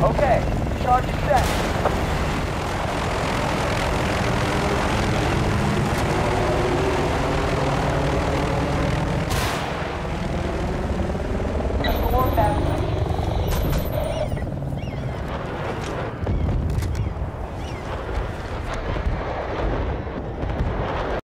Okay, charge is set.